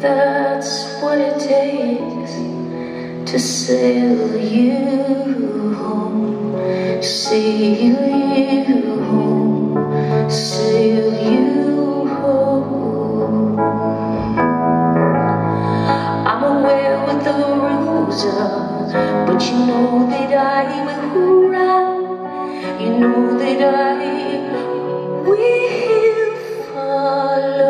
that's what it takes to sail you home. Sail you home. Sail you home. I'm aware what the rules But you know that I will run. You know that I will follow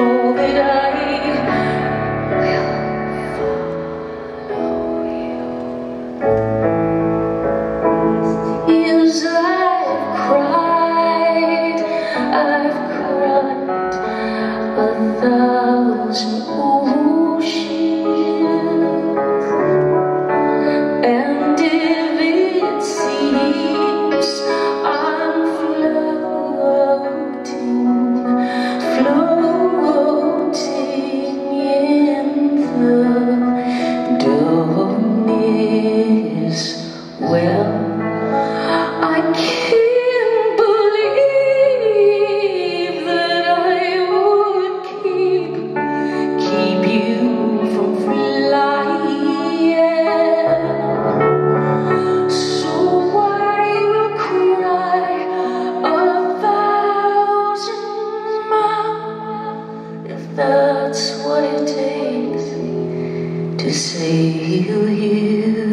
know that I will follow you Yes, I've cried I've cried a thousand what it takes to say you here.